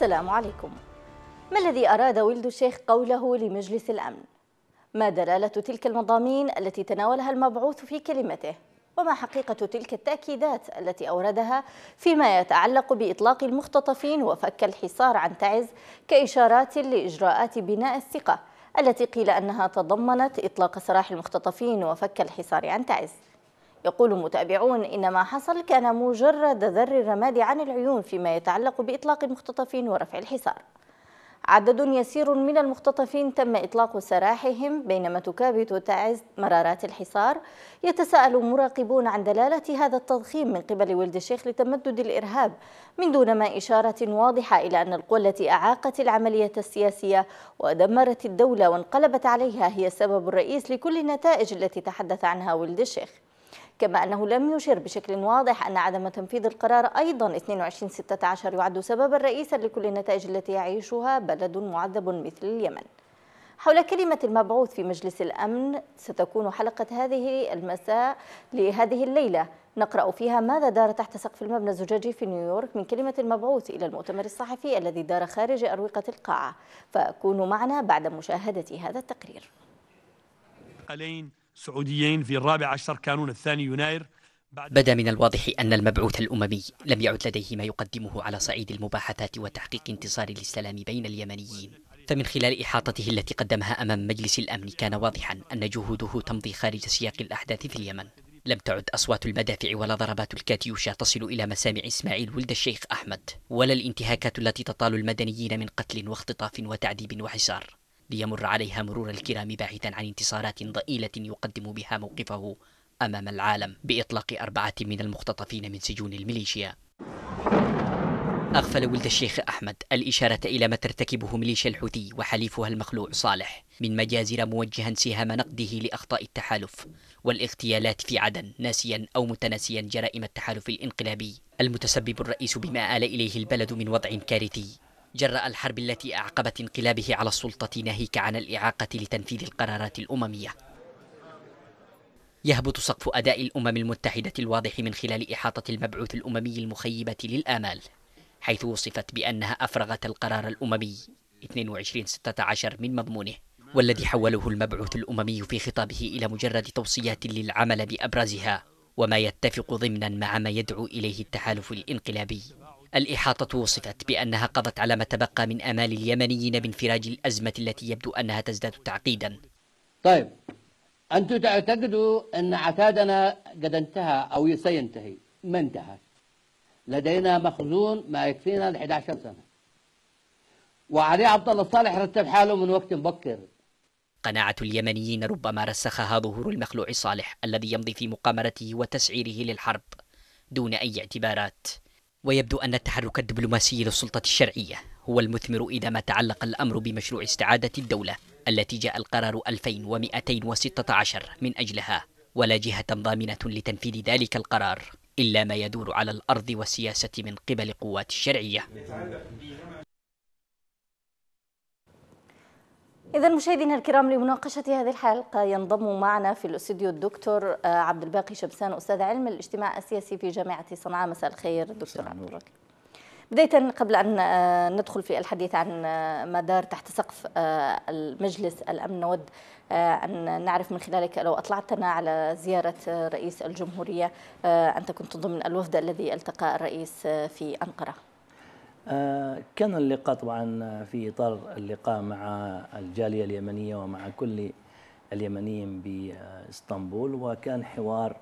السلام عليكم ما الذي أراد ولد الشيخ قوله لمجلس الأمن؟ ما دلالة تلك المضامين التي تناولها المبعوث في كلمته؟ وما حقيقة تلك التأكيدات التي أوردها فيما يتعلق بإطلاق المختطفين وفك الحصار عن تعز كإشارات لإجراءات بناء الثقة التي قيل أنها تضمنت إطلاق سراح المختطفين وفك الحصار عن تعز يقول متابعون إن ما حصل كان مجرد ذر الرماد عن العيون فيما يتعلق بإطلاق المختطفين ورفع الحصار. عدد يسير من المختطفين تم إطلاق سراحهم بينما تكابد تعز مرارات الحصار. يتساءل مراقبون عن دلالة هذا التضخيم من قبل ولد الشيخ لتمدد الإرهاب من دون ما إشارة واضحة إلى أن القوى التي أعاقت العملية السياسية ودمرت الدولة وانقلبت عليها هي السبب الرئيس لكل النتائج التي تحدث عنها ولد الشيخ. كما أنه لم يشر بشكل واضح أن عدم تنفيذ القرار أيضا 2216 يعد سببا رئيسا لكل النتائج التي يعيشها بلد معذب مثل اليمن. حول كلمة المبعوث في مجلس الأمن ستكون حلقة هذه المساء لهذه الليلة. نقرأ فيها ماذا دار تحت سقف المبنى الزجاجي في نيويورك من كلمة المبعوث إلى المؤتمر الصحفي الذي دار خارج أروقة القاعة. فكونوا معنا بعد مشاهدة هذا التقرير. سعوديين في الرابع عشر كانون الثاني يناير بدا من الواضح أن المبعوث الأممي لم يعد لديه ما يقدمه على صعيد المباحثات وتحقيق انتصار للسلام بين اليمنيين. فمن خلال إحاطته التي قدمها أمام مجلس الأمن كان واضحا أن جهوده تمضي خارج سياق الأحداث في اليمن. لم تعد أصوات المدافع ولا ضربات الكاتيوشا تصل إلى مسامع إسماعيل ولد الشيخ أحمد ولا الانتهاكات التي تطال المدنيين من قتل واختطاف وتعذيب وحصار. ليمر عليها مرور الكرام باحثا عن انتصارات ضئيلة يقدم بها موقفه أمام العالم بإطلاق أربعة من المختطفين من سجون الميليشيا. أغفل ولد الشيخ أحمد الإشارة إلى ما ترتكبه ميليشيا الحوثي وحليفها المخلوع صالح من مجازر موجها سهام نقده لأخطاء التحالف والاغتيالات في عدن ناسيا أو متناسيا جرائم التحالف الانقلابي. المتسبب الرئيس بما آل إليه البلد من وضع كارثي. جراء الحرب التي أعقبت انقلابه على السلطة ناهيك عن الإعاقة لتنفيذ القرارات الأممية. يهبط سقف أداء الأمم المتحدة الواضح من خلال إحاطة المبعوث الأممي المخيبة للآمال حيث وصفت بأنها أفرغت القرار الأممي 2216 من مضمونه والذي حوله المبعوث الأممي في خطابه إلى مجرد توصيات للعمل بأبرزها وما يتفق ضمنا مع ما يدعو إليه التحالف الانقلابي. الإحاطة وصفت بأنها قضت على ما تبقى من أمال اليمنيين بانفراج الأزمة التي يبدو أنها تزداد تعقيدا. طيب أنتم تعتقدوا أن عتادنا قد انتهى أو سينتهي؟ ما انتهى؟ لدينا مخزون ما يكفينا ل 11 سنة. وعلي عبد الله الصالح رتب حاله من وقت مبكر. قناعة اليمنيين ربما رسخها ظهور المخلوع صالح الذي يمضي في مقامرته وتسعيره للحرب دون أي اعتبارات. ويبدو أن التحرك الدبلوماسي للسلطة الشرعية هو المثمر إذا ما تعلق الأمر بمشروع استعادة الدولة التي جاء القرار 2216 من أجلها. ولا جهة ضامنة لتنفيذ ذلك القرار إلا ما يدور على الأرض والسياسة من قبل قوات الشرعية. إذا مشاهدينا الكرام لمناقشة هذه الحلقة ينضم معنا في الأستوديو الدكتور آه، عبد الباقي شبسان أستاذ علم الاجتماع السياسي في جامعة صنعاء. مساء الخير دكتور عبد الباقي. بداية قبل أن آه، ندخل في الحديث عن آه، ما دار تحت سقف المجلس الأمن نود أن نعرف من خلالك لو أطلعتنا على زيارة رئيس الجمهورية أنت كنت ضمن الوفد الذي التقى الرئيس في أنقرة. كان اللقاء طبعا في إطار اللقاء مع الجالية اليمنية ومع كل اليمنيين بإسطنبول وكان حوار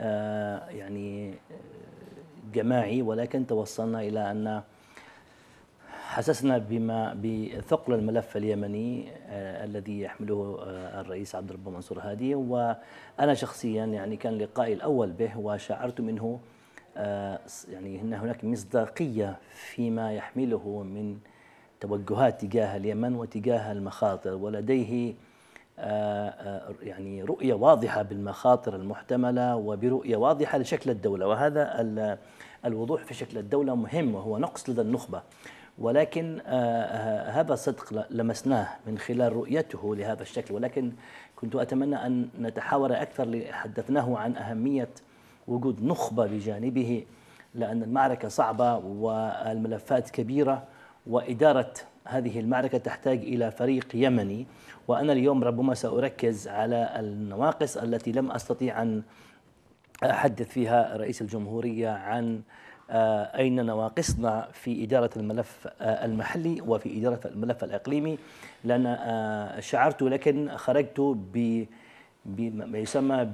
آه، يعني جماعي ولكن توصلنا إلى أن حسسنا بما بثقل الملف اليمني آه الذي يحمله آه الرئيس عبد الرب منصور هادي. وأنا شخصيا يعني كان لقائي الأول به وشعرت منه آه، يعني إن هناك مصداقية فيما يحمله من توجهات تجاه اليمن وتجاه المخاطر ولديه آه، آه، يعني رؤية واضحة بالمخاطر المحتملة وبرؤية واضحة لشكل الدولة وهذا الوضوح في شكل الدولة مهم وهو نقص لدى النخبة. ولكن هذا صدق لمسناه من خلال رؤيته لهذا الشكل ولكن كنت أتمنى أن نتحاور أكثر حدثناه عن أهمية وجود نخبة بجانبه لأن المعركة صعبة والملفات كبيرة وإدارة هذه المعركة تحتاج إلى فريق يمني. وأنا اليوم ربما سأركز على النواقص التي لم أستطيع أن أحدث فيها رئيس الجمهورية عن آه، أين نواقصنا في إدارة الملف آه، المحلي وفي إدارة الملف الإقليمي. لأن آه، شعرت لكن خرجت ب بما يسمى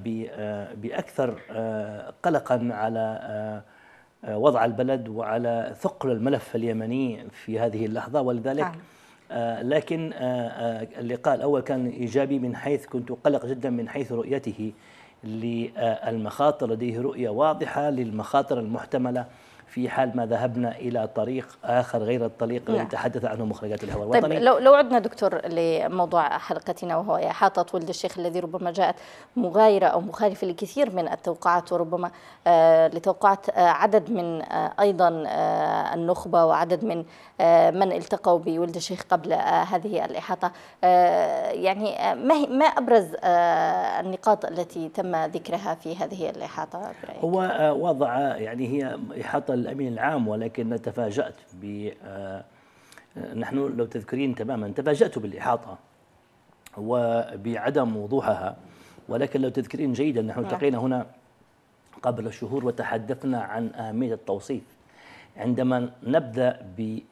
بأكثر قلقا على وضع البلد وعلى ثقل الملف اليمني في هذه اللحظة ولذلك نعم. لكن اللقاء الأول كان إيجابي من حيث كنت قلق جدا من حيث رؤيته للمخاطر لديه رؤية واضحة للمخاطر المحتملة في حال ما ذهبنا إلى طريق آخر غير الطريق الذي نعم. تحدث عنه مخرجات الهواء طيب الوطني لو لو عدنا دكتور لموضوع حلقتنا وهو احاطه ولد الشيخ الذي ربما جاءت مغايرة أو مخالفة لكثير من التوقعات وربما آه لتوقعات آه عدد من آه أيضا آه النخبة وعدد من آه من التقوا بولد الشيخ قبل آه هذه الإحاطة آه يعني آه ما ما أبرز آه النقاط التي تم ذكرها في هذه الإحاطة برأيك؟ هو آه وضع يعني هي إحاطة الأمين العام ولكن تفاجأت ب آه، نحن لو تذكرين تماما تفاجأت بالإحاطة وبعدم وضوحها. ولكن لو تذكرين جيدا نحن نعم. التقينا هنا قبل شهور وتحدثنا عن أهمية التوصيف. عندما نبدأ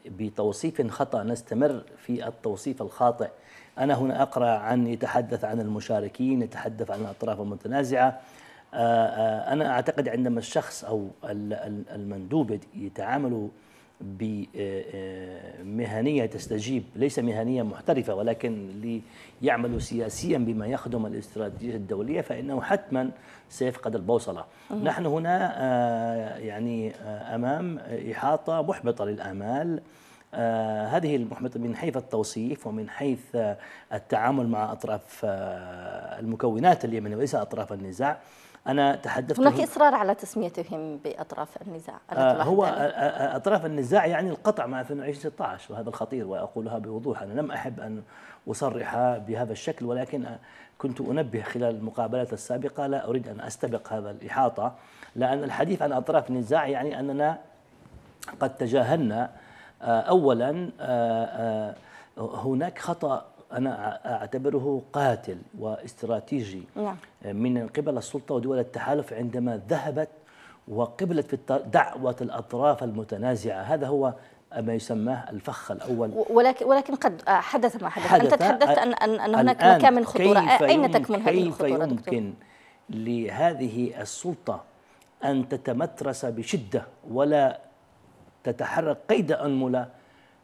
بتوصيف خطأ نستمر في التوصيف الخاطئ. أنا هنا أقرأ عن يتحدث عن المشاركين يتحدث عن الأطراف المتنازعة. أنا أعتقد عندما الشخص أو المندوب يتعامل بمهنية تستجيب ليس مهنية محترفة ولكن ليعمل سياسيا بما يخدم الاستراتيجية الدولية فإنه حتما سيفقد البوصلة. نحن هنا آه، يعني أمام إحاطة محبطة للآمال. هذه المحبطة من حيث التوصيف ومن حيث التعامل مع أطراف المكونات اليمنية وليس أطراف النزاع. أنا تحدثت هناك إصرار على تسميتهم بأطراف النزاع آه هو آه، آه، أطراف النزاع يعني القطع مع 2016 وهذا الخطير وأقولها بوضوح أنا لم أحب أن أصرح بهذا الشكل ولكن كنت أنبه خلال المقابلات السابقة لا أريد أن أستبق هذا الإحاطة لأن الحديث عن أطراف النزاع يعني أننا قد تجاهلنا آه، أولا هناك خطأ أنا أعتبره قاتل واستراتيجي نعم. من قبل السلطة ودول التحالف عندما ذهبت وقبلت في دعوة الأطراف المتنازعة. هذا هو ما يسماه الفخ الأول. ولكن ولكن قد حدث ما حدث, حدث أنت تحدثت أن, أن, هناك مكان من خطورة. أين تكمن هذه الخطورة كيف يمكن؟ لهذه السلطة أن تتمترس بشدة ولا تتحرك قيد أنملة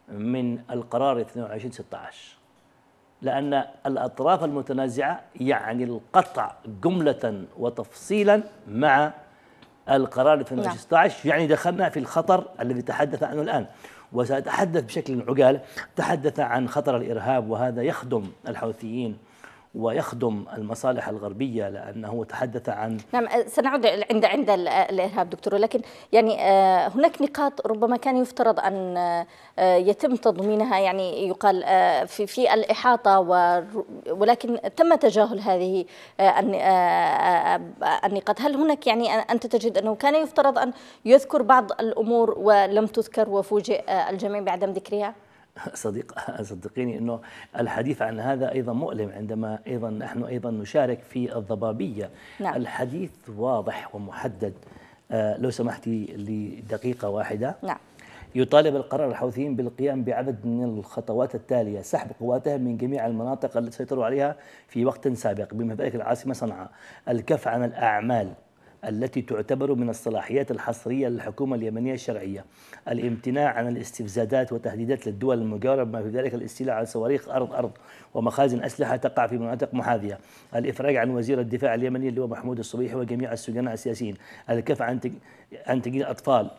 من القرار 22 16 لأن الأطراف المتنازعة يعني القطع جملة وتفصيلا مع القرار 2016 نعم. يعني دخلنا في الخطر الذي تحدث عنه الآن وسأتحدث بشكل عجال تحدث عن خطر الإرهاب وهذا يخدم الحوثيين ويخدم المصالح الغربية لأنه تحدث عن نعم سنعود عند عند الإرهاب دكتور. ولكن يعني آه، هناك نقاط ربما كان يفترض أن آه، يتم تضمينها. يعني يقال آه، في في الإحاطة ولكن تم تجاهل هذه النقاط. هل هناك يعني أنت تجد أنه كان يفترض أن يذكر بعض الأمور ولم تذكر وفوجئ الجميع بعدم ذكرها؟ صديق صدقيني إنه الحديث عن هذا أيضا مؤلم عندما أيضا نحن أيضا نشارك في الضبابية. نعم. الحديث واضح ومحدد. آه لو سمحتي لدقيقة واحدة. نعم. يطالب القرار الحوثيين بالقيام بعدد من الخطوات التالية. سحب قواتهم من جميع المناطق التي سيطروا عليها في وقت سابق بما ذلك العاصمة صنعاء. الكف عن الأعمال. التي تعتبر من الصلاحيات الحصرية للحكومة اليمنية الشرعية. الامتناع عن الاستفزازات وتهديدات للدول المجاورة بما في ذلك الاستيلاء على صواريخ أرض أرض ومخازن أسلحة تقع في مناطق محاذية. الإفراج عن وزير الدفاع اليمني اللي هو محمود الصبيحي وجميع السجناء السياسيين. الكف عن عن تجنيد أطفال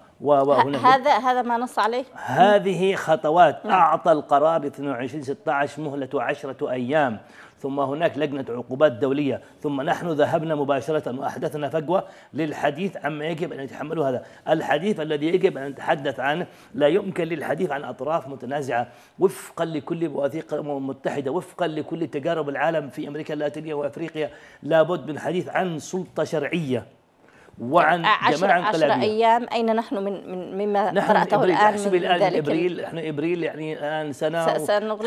هذا هذا ما نص عليه. هذه خطوات. أعطى القرار 22 16 مهلة عشرة أيام. ثم هناك لجنة عقوبات دولية. ثم نحن ذهبنا مباشرة وأحدثنا فجوة للحديث عما يجب أن يتحملوا هذا. الحديث الذي يجب أن نتحدث عنه لا يمكن للحديث عن أطراف متنازعة. وفقا لكل مواثيق متحدة. وفقا لكل تجارب العالم في أمريكا اللاتينية وأفريقيا. لابد من الحديث عن سلطة شرعية. وعن عشر, جماعة عشر انقلابية أيام أين نحن من, من مما نحن قرأته إبريل الآن من الآن ذلك؟ إبريل إحنا إبريل يعني الآن سنة.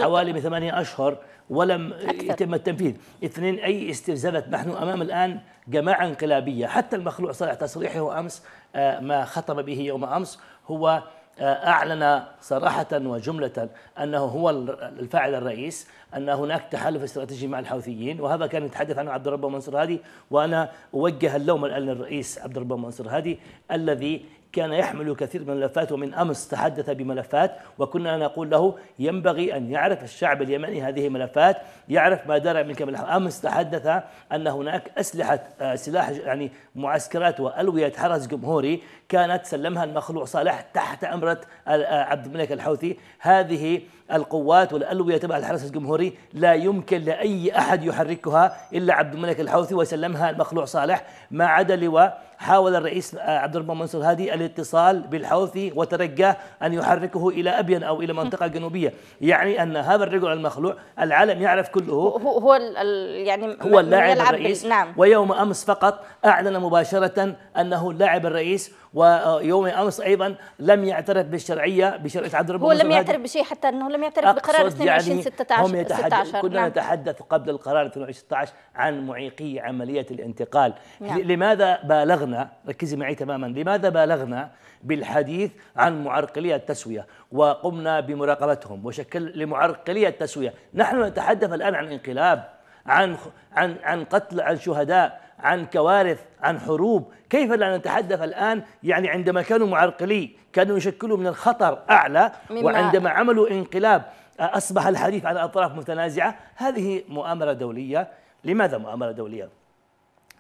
حوالي ثمانية أشهر ولم أكثر. يتم التنفيذ. اثنين أي استفزازات؟ نحن أمام الآن جماعة انقلابية. حتى المخلوع صالح تصريحه أمس آه، ما خطب به يوم أمس هو أعلن صراحة وجملة أنه هو الفاعل الرئيس أن هناك تحالف استراتيجي مع الحوثيين وهذا كان يتحدث عنه عبد الرب منصور هادي وأنا أوجه اللوم الآن للرئيس عبد الرب منصور هادي الذي كان يحمل كثير من الملفات ومن أمس تحدث بملفات وكنا نقول له ينبغي أن يعرف الشعب اليمني هذه الملفات يعرف ما دار من كم أمس تحدث أن هناك أسلحة آه، سلاح يعني معسكرات وألوية حرس جمهوري كانت سلمها المخلوع صالح تحت أمرة ال- آه، عبد الملك الحوثي. هذه القوات والألوية تبع الحرس الجمهوري لا يمكن لأي أحد يحركها إلا عبد الملك الحوثي وسلمها المخلوع صالح. ما عدا لواء حاول الرئيس آه، عبد الرحمن منصور هادي الاتصال بالحوثي وترجاه أن يحركه إلى أبين أو إلى منطقة جنوبية، يعني أن هذا الرجل المخلوع العالم يعرف كله. هو هو يعني هو اللاعب الرئيس. نعم. ويوم أمس فقط أعلن مباشرة أنه اللاعب الرئيس ويوم أمس أيضا لم يعترف بالشرعية بشرعيه عبد الرب هو لم. يعترف بشيء حتى إنه لم يعترف بقرار أقصد 22 يعني 16 هم يتحدث 16 كنا نعم. نتحدث قبل القرار 22 16 عن معيقي عملية الانتقال نعم. لماذا بالغنا ركزي معي تماما لماذا بالغنا بالحديث عن معرقلية التسوية وقمنا بمراقبتهم وشكل لمعرقلية التسوية نحن نتحدث الآن عن انقلاب عن عن عن قتل عن شهداء عن كوارث عن حروب. كيف لا نتحدث الآن؟ يعني عندما كانوا معرقلي كانوا يشكلوا من الخطر أعلى وعندما عملوا انقلاب أصبح الحديث عن أطراف متنازعة. هذه مؤامرة دولية. لماذا مؤامرة دولية؟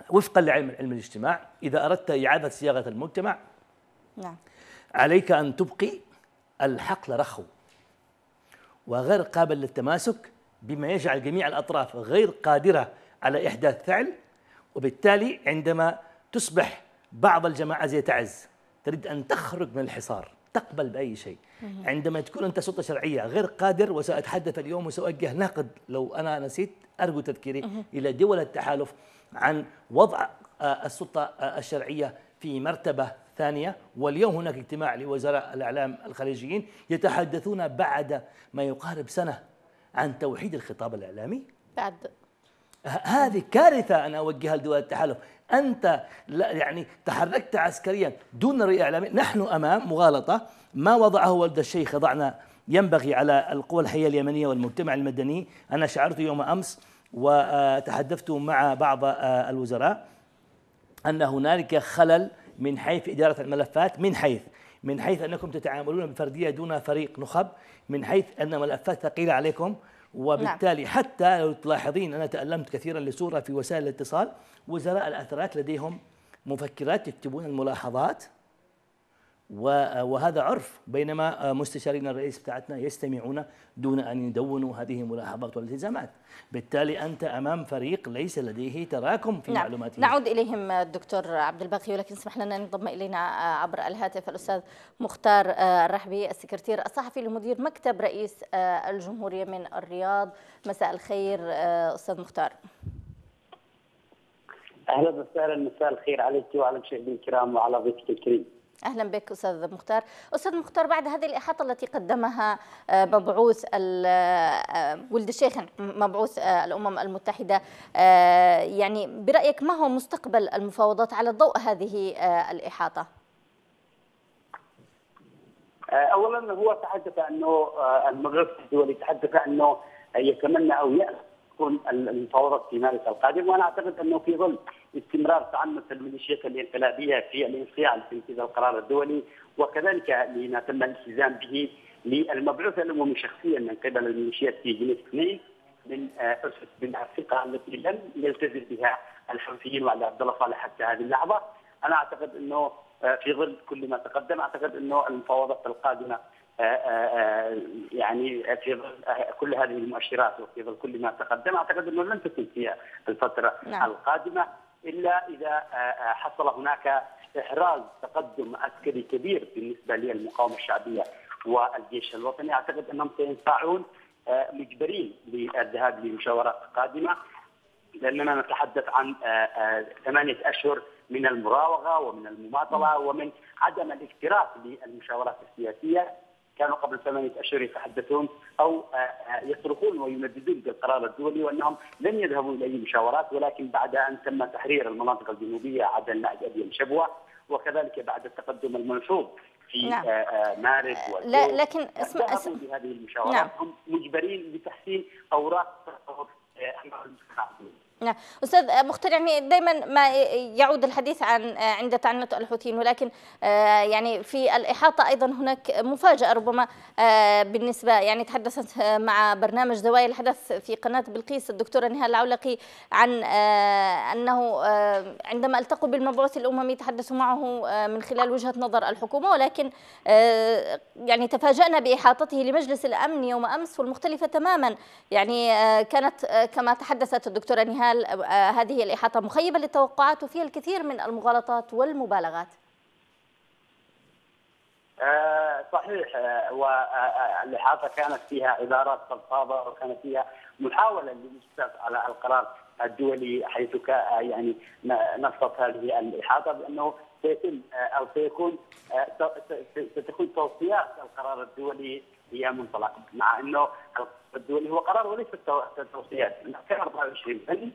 وفقا لعلم علم الاجتماع إذا أردت إعادة صياغة المجتمع نعم. عليك أن تبقي الحقل رخو وغير قابل للتماسك بما يجعل جميع الأطراف غير قادرة على إحداث فعل. وبالتالي عندما تصبح بعض الجماعات زي تعز تريد أن تخرج من الحصار تقبل بأي شيء. عندما تكون أنت سلطة شرعية غير قادر وسأتحدث اليوم وسأوجه ناقد لو أنا نسيت أرجو تذكيري إلى دول التحالف عن وضع آه، السلطة آه، الشرعية في مرتبة ثانية. واليوم هناك اجتماع لوزراء الإعلام الخليجيين يتحدثون بعد ما يقارب سنة عن توحيد الخطاب الإعلامي. بعد هذه كارثة أنا أوجهها لدول التحالف. أنت لا يعني تحركت عسكريا دون رؤية إعلامية نحن أمام مغالطة. ما وضعه ولد الشيخ ضعنا ينبغي على القوى الحية اليمنية والمجتمع المدني. أنا شعرت يوم أمس وتحدثت مع بعض آه، الوزراء أن هنالك خلل من حيث إدارة الملفات من حيث من حيث أنكم تتعاملون بفردية دون فريق نخب من حيث أن ملفات ثقيلة عليكم. وبالتالي نعم. حتى لو تلاحظين أنا تألمت كثيرا لصورة في وسائل الاتصال وزراء الأثرات لديهم مفكرات يكتبون الملاحظات وهذا عرف بينما مستشارين الرئيس بتاعتنا يستمعون دون أن يدونوا هذه الملاحظات والالتزامات. بالتالي أنت أمام فريق ليس لديه تراكم في نعم. معلوماته. نعود إليهم الدكتور عبد الباقي ولكن اسمح لنا أن ينضم إلينا عبر الهاتف الأستاذ مختار الرحبي السكرتير الصحفي لمدير مكتب رئيس الجمهورية من الرياض. مساء الخير أستاذ مختار. أهلا وسهلا. مساء الخير عليك وعلى المشاهدين الكرام وعلى ضيفك الكريم. أهلا بك أستاذ مختار. أستاذ مختار بعد هذه الإحاطة التي قدمها آه، مبعوث آه، ولد الشيخ مبعوث آه، الأمم المتحدة يعني برأيك ما هو مستقبل المفاوضات على ضوء هذه الإحاطة؟ اولا هو تحدث أنه المبعوث الدولي تحدث أنه يتمنى أو يأس تكون المفاوضات في مارس القادم. وأنا أعتقد أنه في ظل استمرار تعنت الميليشيات الانقلابية في الانصياع لتنفيذ القرار الدولي وكذلك لما تم الالتزام به للمبعوث الأممي شخصيا من قبل الميليشيات في جنيف اثنين من آه، أسس بالثقه التي لم يلتزم بها الحوثيين وعلى عبد الله صالح حتى هذه اللحظة. أنا أعتقد أنه آه، في ظل كل ما تقدم أعتقد أنه المفاوضات القادمة يعني في ظل آه، كل هذه المؤشرات وفي ظل كل ما تقدم أعتقد أنه لن تكون في الفترة نعم. القادمة إلا إذا آه، آه، حصل هناك إحراز تقدم عسكري كبير بالنسبة للمقاومة الشعبية والجيش الوطني. أعتقد أنهم سينفعون آه، مجبرين للذهاب لمشاورات قادمة لأننا نتحدث عن آه، آه، ثمانية أشهر من المراوغة ومن المماطلة ومن عدم الاكتراث بالمشاورات السياسية. كانوا قبل ثمانية أشهر يتحدثون أو آه، آه، يصرخون وينددون بالقرار الدولي وأنهم لن يذهبوا إلى أي مشاورات ولكن بعد أن تم تحرير المناطق الجنوبية عدن نعد ابين شبوه وكذلك بعد التقدم الملحوظ في نعم. مارس لا لكن اسمع ذهبوا بهذه المشاورات نعم. هم مجبرين بتحسين أوراق نعم. أستاذ مختار يعني دائما ما يعود الحديث عن عند تعنت الحوثيين ولكن آه، يعني في الإحاطة أيضا هناك مفاجأة ربما آه، بالنسبة يعني تحدثت مع برنامج زوايا الحدث في قناة بلقيس الدكتورة نهال العولقي عن آه، أنه عندما التقوا بالمبعوث الأممي تحدثوا معه من خلال وجهة نظر الحكومة ولكن يعني تفاجأنا بإحاطته لمجلس الأمن يوم أمس والمختلفة تماما. يعني كانت كما تحدثت الدكتورة نهال آه، هذه الإحاطة مخيبة للتوقعات وفيها الكثير من المغالطات والمبالغات. آه صحيح آه والإحاطة كانت فيها عبارات فضفاضة وكانت فيها محاولة للاجتاز على القرار الدولي حيث يعني نصت هذه الإحاطة بأنه سيتم أو سيكون ستكون توصيات القرار الدولي هي منطلق مع أنه الدولي هو قرار وليس توصيات كان 24 بند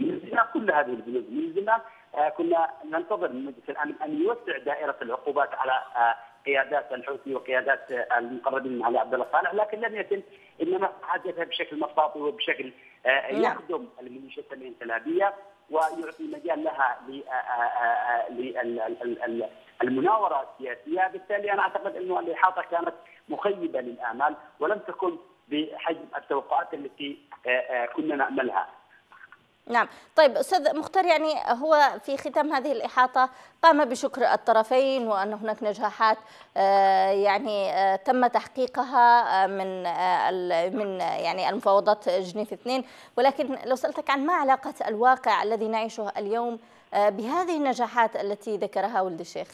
ملزمه كل هذه البنود ملزمه آه، كنا ننتظر من مجلس الأمن أن يوسع دائرة العقوبات على آه، قيادات الحوثي وقيادات المقربين من علي عبد الله صالح لكن لم يتم إنما حدثها بشكل مطاطي وبشكل آه، نعم. يخدم الميليشيات الإنقلابية ويعطي مجال لها للمناوره السياسية، بالتالي أنا أعتقد إنه الاحاطه كانت مخيبة للآمال ولم تكن بحجم التوقعات التي كنا ناملها. نعم. طيب أستاذ مختار يعني هو في ختام هذه الإحاطة قام بشكر الطرفين وأن هناك نجاحات آه، يعني تم تحقيقها من من يعني المفاوضات جنيف اثنين. ولكن لو سألتك عن ما علاقة الواقع الذي نعيشه اليوم بهذه النجاحات التي ذكرها ولد الشيخ؟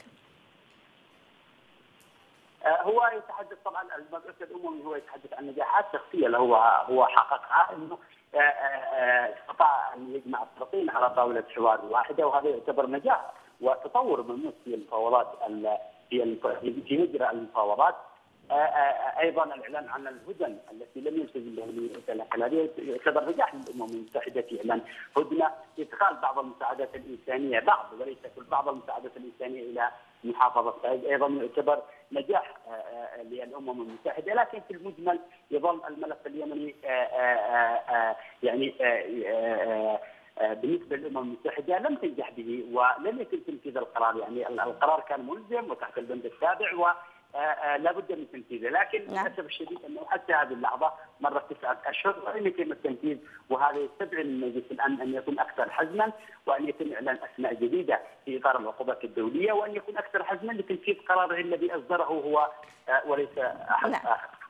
آه، هو يتحدث طبعا المبعوث الاممي هو يتحدث عن نجاحات شخصية له هو حققها إنه آه، آه، استطاع أن يجمع الطرفين على طاولة حوار واحدة وهذا يعتبر نجاح وتطور ملموس في المفاوضات في في مجرى المفاوضات. أيضا الإعلان عن الهدن التي لم يلتزم بها الانقلابيه يعتبر نجاح للأمم المتحدة في إعلان هدنة إدخال بعض المساعدات الإنسانية بعض وليس كل بعض المساعدات الإنسانية إلى محافظة. سعيد أيضا يعتبر نجاح آه، آه، للأمم المتحدة. لكن في المجمل يظل الملف اليمني آه، يعني بالنسبة للأمم المتحدة لم تنجح به ولم يتم تنفيذ القرار. يعني القرار كان ملزم وتحت البند السابع و لابد من تنفيذه لكن نعم. للأسف الشديد أنه حتى هذه اللحظة مرت تسعة أشهر ولم يتم التنفيذ وهذا يستدعي من مجلس الأمن أن يكون أكثر حزما وأن يتم إعلان أسماء جديدة في إطار العقوبات الدولية وأن يكون أكثر حزما لتنفيذ قراره الذي أصدره هو آه، وليس أحد نعم. آخر.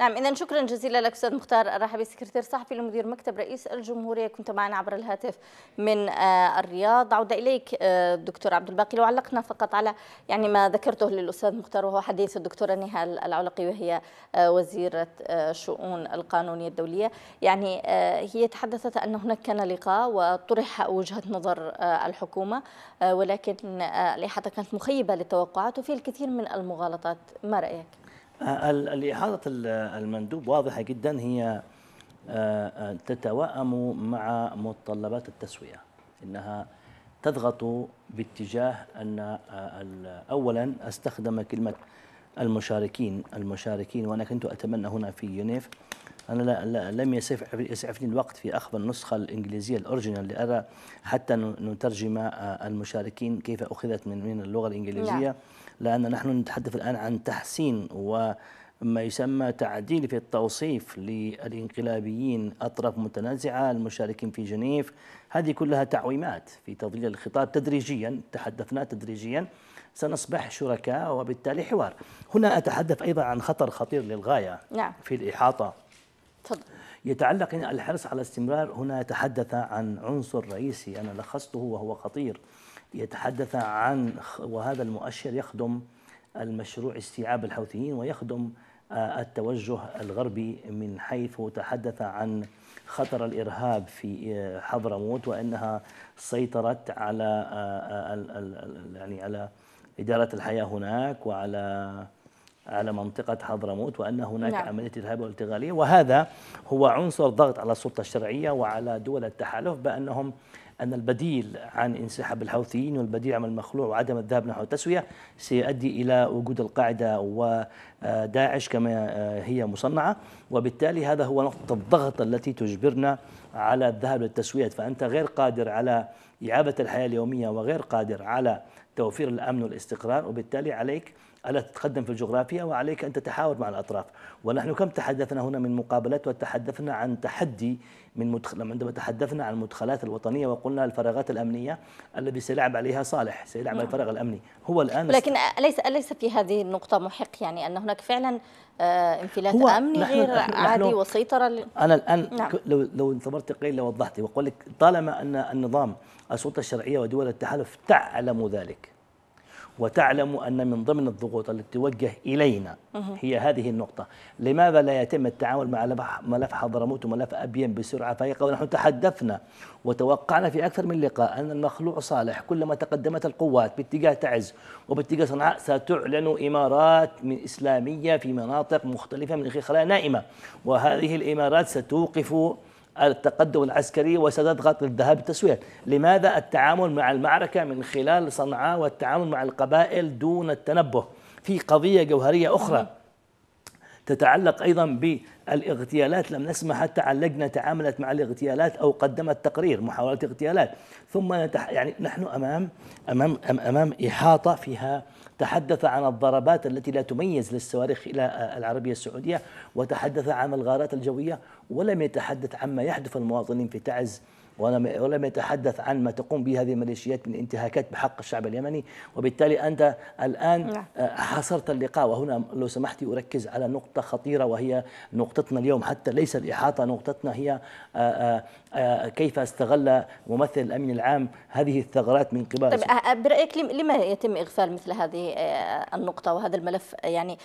نعم إذا شكرا جزيلا لك أستاذ مختار الرحبي سكرتير صحفي لمدير مكتب رئيس الجمهورية. كنت معنا عبر الهاتف من آه، الرياض. عودة إليك آه، دكتور عبد الباقي. لو علقنا فقط على يعني ما ذكرته للأستاذ مختار وهو حديث الدكتورة نهال العلقي وهي آه، وزيرة شؤون القانونية الدولية. يعني هي تحدثت أن هناك كان لقاء وطرح وجهة نظر الحكومة ولكن الإحاطة كانت مخيبة للتوقعات وفي الكثير من المغالطات. ما رأيك؟ الإحاطة المندوب واضحة جدا هي آه، آه، تتوائم مع متطلبات التسوية إنها تضغط باتجاه أن آه، أولا أستخدم كلمة المشاركين المشاركين وأنا كنت أتمنى هنا في يونيف أنا لا لم يسعف يسعفني الوقت في أخذ النسخة الإنجليزية الأوريجينال لأرى حتى نترجم المشاركين كيف أخذت من من اللغة الإنجليزية. لا. لأن نحن نتحدث الآن عن تحسين وما يسمى تعديل في التوصيف للإنقلابيين أطراف متنازعة المشاركين في جنيف. هذه كلها تعويمات في تضليل الخطاب تدريجيا تحدثنا تدريجيا. سنصبح شركاء وبالتالي حوار. هنا أتحدث أيضا عن خطر خطير للغاية نعم. في الإحاطة. يتعلق الحرص على الاستمرار هنا يتحدث عن عنصر رئيسي أنا لخصته وهو خطير. يتحدث عن وهذا المؤشر يخدم المشروع استيعاب الحوثيين ويخدم آه، التوجه الغربي من حيث تحدث عن خطر الإرهاب في آه، حضرموت وأنها سيطرت على آه، يعني على إدارة الحياة هناك وعلى على منطقة حضرموت وأن هناك نعم. عملية إرهاب والتغالية. وهذا هو عنصر ضغط على السلطة الشرعية وعلى دول التحالف بأنهم أن البديل عن انسحاب الحوثيين والبديل عن المخلوع وعدم الذهاب نحو التسوية سيؤدي إلى وجود القاعدة وداعش كما هي مصنعة. وبالتالي هذا هو نقطة الضغط التي تجبرنا على الذهاب للتسوية. فأنت غير قادر على إعادة الحياة اليومية وغير قادر على توفير الأمن والاستقرار وبالتالي عليك ألا تتقدم في الجغرافيا وعليك أن تتحاور مع الأطراف ونحن كم تحدثنا هنا من مقابلات وتحدثنا عن تحدي من مدخل عندما تحدثنا عن المدخلات الوطنية وقلنا الفراغات الأمنية الذي سيلعب عليها صالح سيلعب نعم. الفراغ الأمني هو الآن لكن أليس أليس في هذه النقطة محق يعني أن هناك فعلا آه، انفلات أمني نحن غير نحن عادي وسيطرة أنا الآن نعم. لو لو انتظرت قليل لوضحت وأقول لك طالما أن النظام السلطة الشرعية ودول التحالف تعلم ذلك وتعلم أن من ضمن الضغوط التي توجه إلينا هي هذه النقطة. لماذا لا يتم التعامل مع ملف حضرموت وملف أبين بسرعة؟ فائقة ونحن تحدثنا وتوقعنا في أكثر من لقاء أن المخلوع صالح كلما تقدمت القوات باتجاه تعز وباتجاه صنعاء ستعلن إمارات من إسلامية في مناطق مختلفة من خلايا نائمة. وهذه الإمارات ستوقف التقدم العسكري وستضغط للذهاب التسوية. لماذا التعامل مع المعركة من خلال صنعاء والتعامل مع القبائل دون التنبه؟ في قضية جوهرية أخرى تتعلق أيضا بالاغتيالات لم نسمع حتى عن لجنة تعاملت مع الاغتيالات أو قدمت تقرير محاولة اغتيالات ثم نتح يعني نحن أمام أمام أمام إحاطة فيها. تحدث عن الضربات التي لا تميز للصواريخ إلى العربية السعودية وتحدث عن الغارات الجوية. ولم يتحدث عما يحدث المواطنين في تعز ولم يتحدث عن ما تقوم به هذه الميليشيات من انتهاكات بحق الشعب اليمني وبالتالي أنت الآن نعم. حصرت اللقاء وهنا لو سمحت أركز على نقطة خطيرة وهي نقطتنا اليوم حتى ليس الإحاطة نقطتنا هي كيف استغل ممثل الأمن العام هذه الثغرات من قبل؟ طيب برأيك لما يتم إغفال مثل هذه النقطة وهذا الملف؟ يعني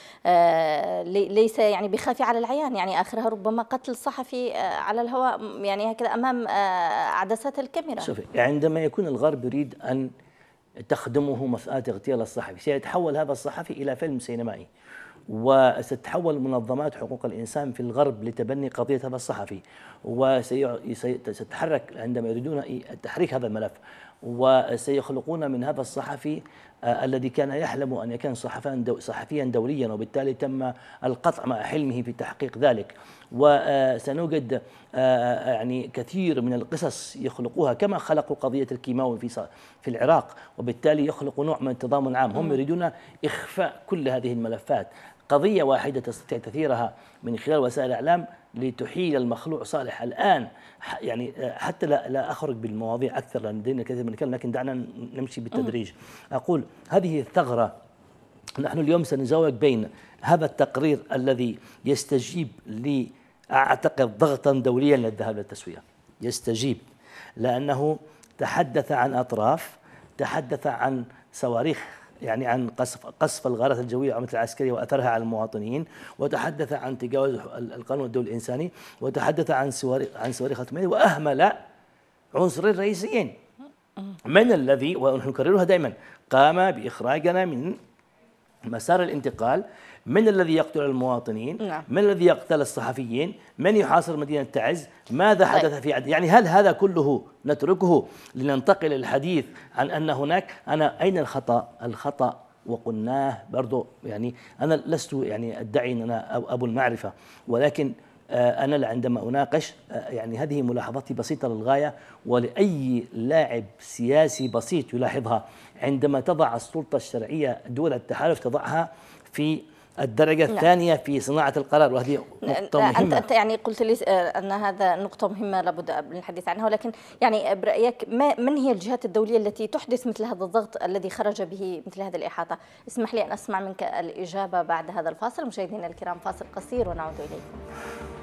ليس يعني بخافي على العيان يعني آخرها ربما قتل صحفي على الهواء يعني هكذا أمام عدسات الكاميرا. شوفي عندما يكون الغرب يريد أن تخدمه مسألة اغتيال الصحفي سيتحول هذا الصحفي إلى فيلم سينمائي وستتحول منظمات حقوق الإنسان في الغرب لتبني قضية هذا الصحفي. وستتحرك عندما يريدون تحريك هذا الملف. وسيخلقون من هذا الصحفي آه الذي كان يحلم أن يكون صحفيا دوليا وبالتالي تم القطع مع حلمه في تحقيق ذلك. وسنوجد آه، آه، يعني كثير من القصص يخلقوها كما خلقوا قضية الكيماوي في في العراق. وبالتالي يخلقوا نوع من التضامن عام. هم يريدون إخفاء كل هذه الملفات. قضية واحدة تستطيع تثيرها من خلال وسائل الإعلام لتحيل المخلوع صالح. الآن يعني آه، حتى لا, لا أخرج بالمواضيع أكثر لأن لدينا كثير من الكلام لكن دعنا نمشي بالتدريج. أقول هذه الثغرة نحن اليوم سنزوج بين هذا التقرير الذي يستجيب أعتقد ضغطا دوليا للذهاب للتسوية يستجيب لأنه تحدث عن أطراف تحدث عن صواريخ يعني عن قصف قصف الغارات الجوية والعمليات العسكرية وأثرها على المواطنين وتحدث عن تجاوز القانون الدولي الإنساني وتحدث عن صواريخ عن صواريخ وأهمل عنصرين رئيسيين من الذي ونكررها دائما قام بإخراجنا من مسار الانتقال من الذي يقتل المواطنين؟ نعم. من الذي يقتل الصحفيين؟ من يحاصر مدينة تعز؟ ماذا طيب. حدث في عد؟ يعني هل هذا كله نتركه لننتقل الحديث عن أن هناك؟ أنا أين الخطأ؟ الخطأ وقلناه برضو يعني أنا لست يعني أدعي أن أنا أبو المعرفة ولكن آه، أنا عندما أناقش آه، يعني هذه ملاحظتي بسيطة للغاية ولأي لاعب سياسي بسيط يلاحظها عندما تضع السلطة الشرعية دول التحالف تضعها في الدرجة نعم. الثانية في صناعة القرار وهذه نقطة مهمة. أنت, أنت يعني قلت لي آه، أن هذا نقطة مهمة لابد من الحديث عنها ولكن يعني برأيك ما من هي الجهات الدولية التي تحدث مثل هذا الضغط الذي خرج به مثل هذه الإحاطة؟ اسمح لي أن أسمع منك الإجابة بعد هذا الفاصل. مشاهدينا الكرام فاصل قصير ونعود إليكم.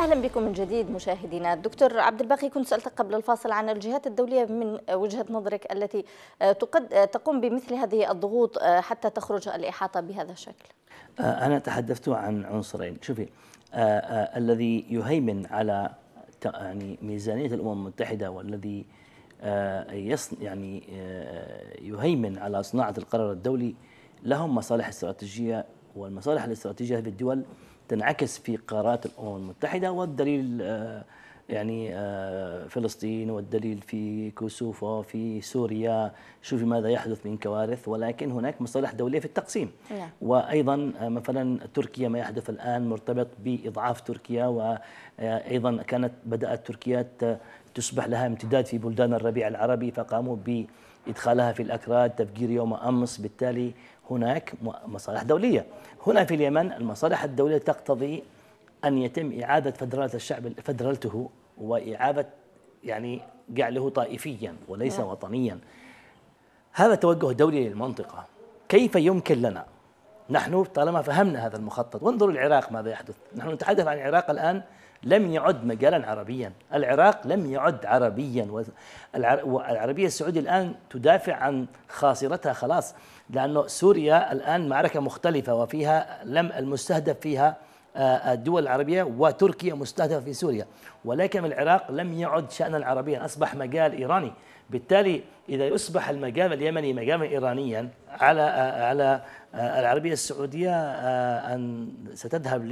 أهلا بكم من جديد مشاهدينا. دكتور عبد الباقي كنت سالتك قبل الفاصل عن الجهات الدولية من وجهة نظرك التي تقد تقوم بمثل هذه الضغوط حتى تخرج الإحاطة بهذا الشكل؟ أنا تحدثت عن عنصرين. شوفي آه، آه، الذي يهيمن على يعني ميزانية الأمم المتحدة والذي آه، يعني يهيمن على صناعة القرار الدولي لهم مصالح استراتيجية والمصالح الاستراتيجية في الدول تنعكس في قرارات الأمم المتحدة والدليل يعني آه، فلسطين والدليل في كوسوفو في سوريا. شوفي ماذا يحدث من كوارث ولكن هناك مصالح دولية في التقسيم. نعم. وأيضا آه، مثلا تركيا ما يحدث الآن مرتبط بإضعاف تركيا وأيضا كانت بدأت تركيا تصبح لها امتداد في بلدان الربيع العربي فقاموا بإدخالها في الأكراد تفجير يوم أمس. بالتالي هناك مصالح دولية. هنا في اليمن المصالح الدولية تقتضي أن يتم إعادة فدرالة الشعب فدرلته وإعادة يعني جعله طائفيا وليس نعم. وطنيا. هذا توجه دولي للمنطقة. كيف يمكن لنا؟ نحن طالما فهمنا هذا المخطط وانظروا العراق ماذا يحدث. نحن نتحدث عن العراق الآن لم يعد مجالا عربيا. العراق لم يعد عربيا. والعربية السعودية الآن تدافع عن خاصرتها خلاص لأنه سوريا الآن معركة مختلفة وفيها لم المستهدف فيها آه، الدول العربية وتركيا مستهدفة في سوريا. ولكن العراق لم يعد شأنا عربيا أصبح مجال إيراني. بالتالي إذا يصبح المجال اليمني مجالا إيرانيا على آه، على آه، العربية السعودية أن ستذهب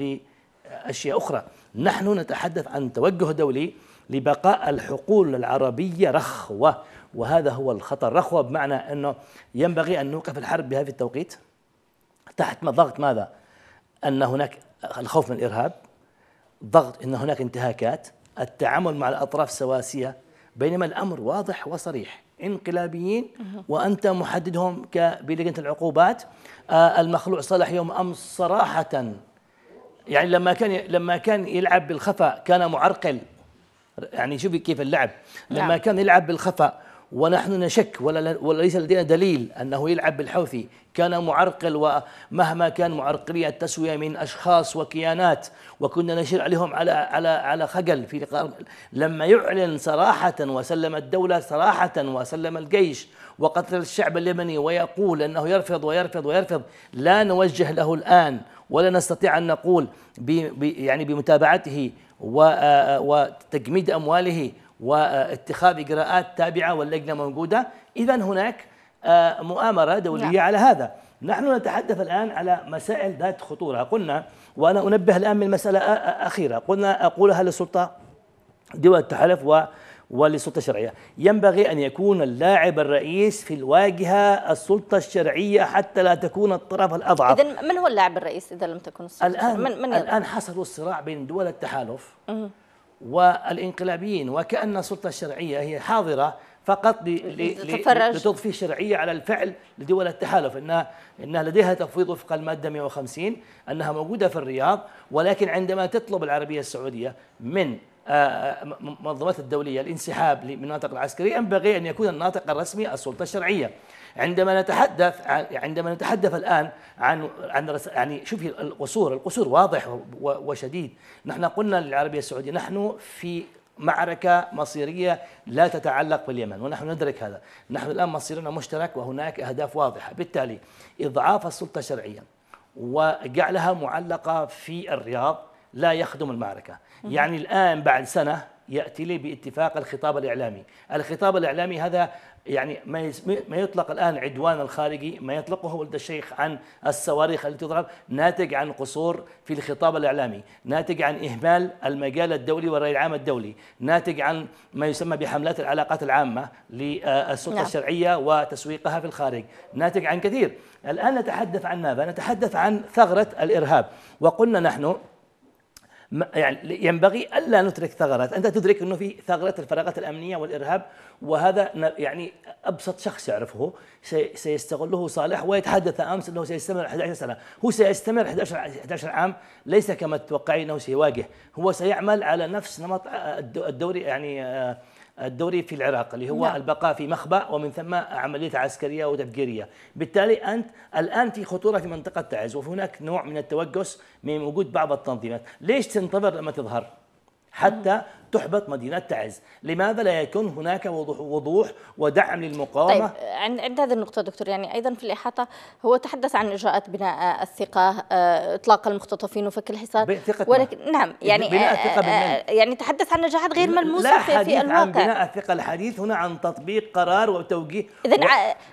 لأشياء أخرى. نحن نتحدث عن توجه دولي لبقاء الحقول العربية رخوة وهذا هو الخطر. رخوة بمعنى أنه ينبغي أن نوقف الحرب بهذا التوقيت. تحت ضغط ماذا؟ أن هناك الخوف من الإرهاب ضغط أن هناك انتهاكات التعامل مع الأطراف سواسية بينما الأمر واضح وصريح. انقلابيين وأنت محددهم بلجنة العقوبات. آه، المخلوع صالح يوم أمس صراحة يعني لما كان لما كان يلعب بالخفا كان معرقل. يعني شوفي كيف اللعب. لما نعم. كان يلعب بالخفا ونحن نشك ولا وليس لدينا دليل أنه يلعب بالحوثي كان معرقل ومهما كان معرقلية التسوية من أشخاص وكيانات وكنا نشير عليهم على على على خجل في لقاء. لما يعلن صراحة وسلم الدولة صراحة وسلم الجيش وقتل الشعب اليمني ويقول أنه يرفض ويرفض ويرفض لا نوجه له الآن ولا نستطيع أن نقول يعني بمتابعته وتجميد أمواله واتخاذ إجراءات تابعة واللجنة موجودة. إذا هناك آه، مؤامرة دولية نعم. على هذا. نحن نتحدث الآن على مسائل ذات خطورة. قلنا وأنا أنبه الآن من مسألة أخيرة. قلنا أقولها للسلطة دول التحالف و وللسلطة الشرعية. ينبغي أن يكون اللاعب الرئيس في الواجهة السلطة الشرعية حتى لا تكون الطرف الأضعف. إذا من هو اللاعب الرئيس إذا لم تكن السلطة الآن, من من الآن حصلوا الصراع بين دول التحالف والانقلابيين وكأن السلطة الشرعية هي حاضرة فقط لتضفي شرعية على الفعل لدول التحالف. إنها, إنها لديها تفويض وفق المادة 150 أنها موجودة في الرياض ولكن عندما تطلب العربية السعودية من آه، الدولية الانسحاب من الناطق العسكري ينبغي أن يكون الناطق الرسمي السلطة الشرعية. عندما نتحدث عندما نتحدث الآن عن عن يعني شوفي القصور القصور واضح وشديد. نحن قلنا للعربية السعودية نحن في معركة مصيرية لا تتعلق باليمن ونحن ندرك هذا. نحن الآن مصيرنا مشترك وهناك أهداف واضحة. بالتالي إضعاف السلطة الشرعية وجعلها معلقة في الرياض لا يخدم المعركة. يعني الآن بعد سنة يأتي لي باتفاق الخطاب الإعلامي. الخطاب الإعلامي هذا يعني ما ما يطلق الآن عدوان الخارجي ما يطلقه ولد الشيخ عن الصواريخ التي تضرب ناتج عن قصور في الخطاب الإعلامي ناتج عن إهمال المجال الدولي والرأي العام الدولي ناتج عن ما يسمى بحملات العلاقات العامة للسلطة نعم. الشرعية وتسويقها في الخارج. ناتج عن كثير. الآن نتحدث عن ماذا؟ نتحدث عن ثغرة الإرهاب. وقلنا نحن يعني ينبغي ألا نترك ثغرات، أنت تدرك أنه في ثغرة الفراغات الأمنية والإرهاب وهذا يعني أبسط شخص يعرفه. سيستغله صالح ويتحدث أمس أنه سيستمر 11 سنة، هو سيستمر 11 11 عام ليس كما تتوقعين أنه سيواجه، هو سيعمل على نفس نمط الدوري يعني آه، الدوري في العراق اللي هو نعم. البقاء في مخبأ ومن ثم عملية عسكرية وتفجيرية. بالتالي أنت الآن في خطورة في منطقة تعز وهناك نوع من التوجس من وجود بعض التنظيمات. ليش تنتظر لما تظهر؟ حتى تحبط مدينة تعز. لماذا لا يكون هناك وضوح, وضوح ودعم للمقاومة؟ طيب عند عند هذه النقطة دكتور يعني أيضا في الإحاطة هو تحدث عن إجراءات بناء الثقة آه، إطلاق المختطفين وفك الحصار. ولكن نعم يعني بناء الثقة آه يعني تحدث عن نجاحات غير ملموسة لا في, في الواقع عن بناء الثقة الحديث هنا عن تطبيق قرار وتوجيه. إذا و...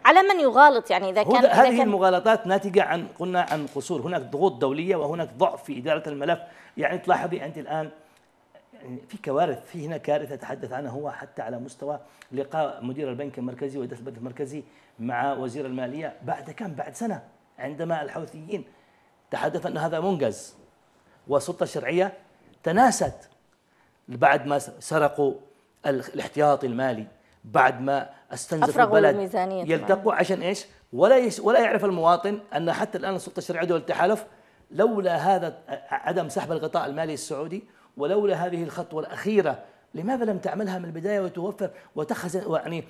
على من يغالط؟ يعني إذا كان هذه كان المغالطات ناتجة عن قلنا عن قصور. هناك ضغوط دولية وهناك ضعف في إدارة الملف. يعني تلاحظي أنت الآن في كوارث في هنا كارثة تحدث عنها هو حتى على مستوى لقاء مدير البنك المركزي واداره البنك المركزي مع وزير المالية بعد كم؟ بعد سنة عندما الحوثيين تحدث أن هذا منجز والسلطه الشرعيه تناست بعد ما سرقوا الاحتياطي المالي بعد ما استنزفوا البلد. يلتقوا عشان إيش؟ ولا يش ولا يعرف المواطن أن حتى الآن السلطة الشرعية دول التحالف لولا هذا عدم سحب الغطاء المالي السعودي ولولا هذه الخطوة الأخيرة لماذا لم تعملها من البداية وتوفر وتخزن يعني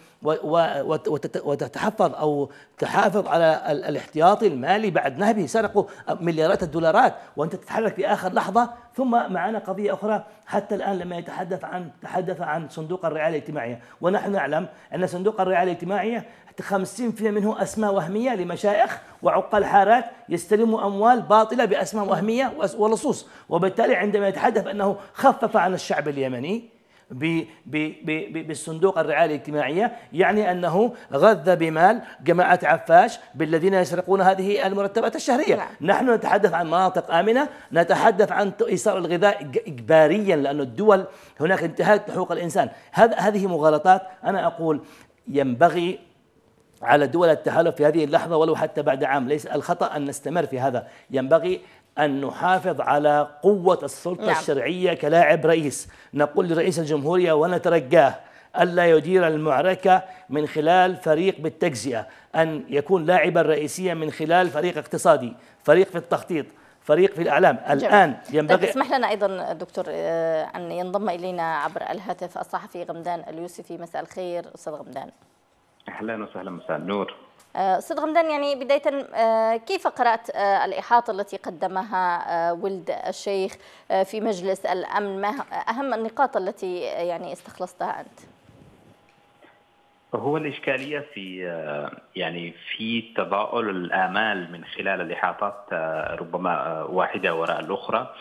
وتتحفظ أو تحافظ على الاحتياطي المالي بعد نهبه سرقوا مليارات الدولارات وأنت تتحرك في آخر لحظة؟ ثم معنا قضية أخرى حتى الآن لما يتحدث عن تحدث عن صندوق الرعاية الاجتماعية. ونحن نعلم أن صندوق الرعاية الاجتماعية 50% منه أسماء وهمية لمشايخ وعقال حارات يستلموا أموال باطلة بأسماء وهمية ولصوص. وبالتالي عندما يتحدث أنه خفف عن الشعب اليمني بالصندوق الرعاية الاجتماعية يعني أنه غذى بمال جماعة عفاش بالذين يسرقون هذه المرتبات الشهرية. نعم. نحن نتحدث عن مناطق آمنة نتحدث عن إيصال الغذاء إجباريا لأن الدول هناك انتهاك حقوق الإنسان. هذه مغالطات أنا أقول ينبغي على دول التحالف في هذه اللحظة ولو حتى بعد عام. ليس الخطأ أن نستمر في هذا. ينبغي أن نحافظ على قوة السلطة نعم. الشرعية كلاعب رئيس. نقول لرئيس الجمهورية ونترجاه ألا يدير المعركة من خلال فريق بالتجزئة أن يكون لاعبا رئيسيا من خلال فريق اقتصادي فريق في التخطيط فريق في الإعلام. الآن ينبغي طيب اسمح لنا أيضا دكتور آه، أن ينضم إلينا عبر الهاتف الصحفي غمدان اليوسفي. مساء الخير أستاذ غمدان. أهلا وسهلا مساء النور. آه، أستاذ غمدان يعني بداية آه، كيف قرأت آه، الإحاطة التي قدمها ولد الشيخ في مجلس الأمن؟ ما أهم النقاط التي يعني استخلصتها أنت؟ هو الإشكالية في يعني في تضاؤل الآمال من خلال الإحاطات ربما واحدة وراء الأخرى.